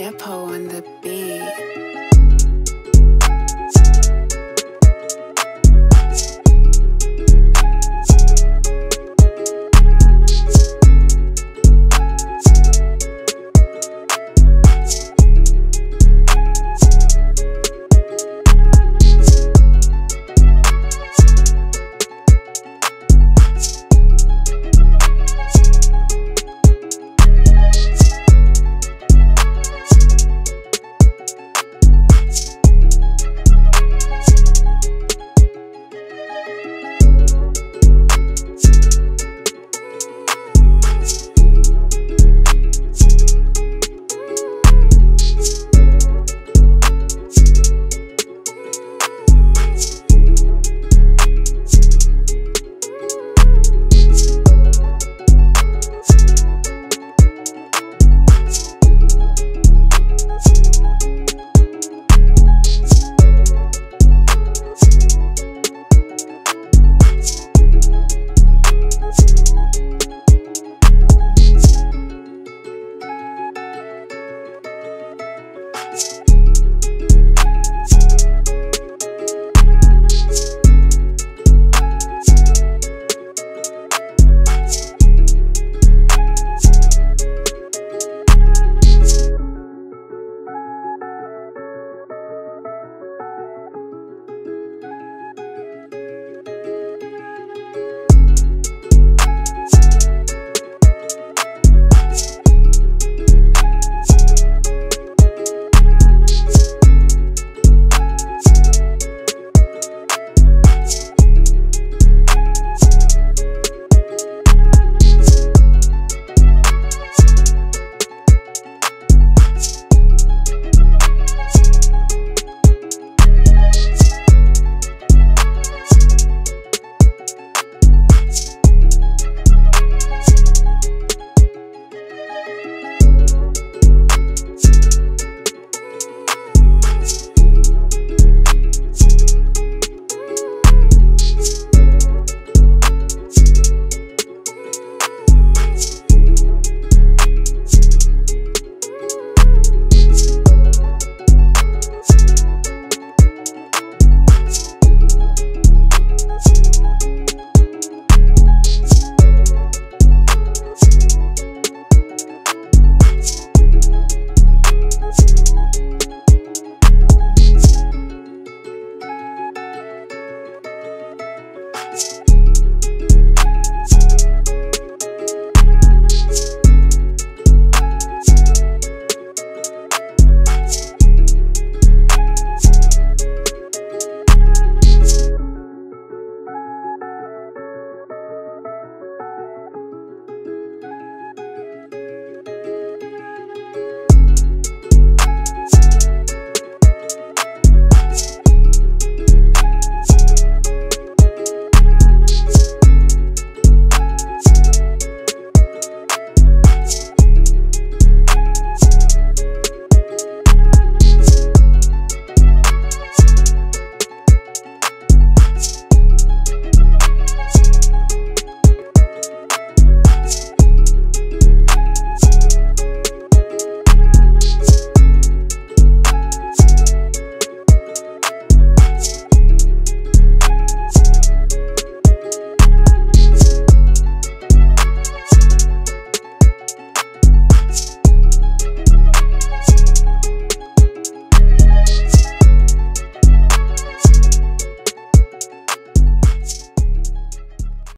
Depot on the beat.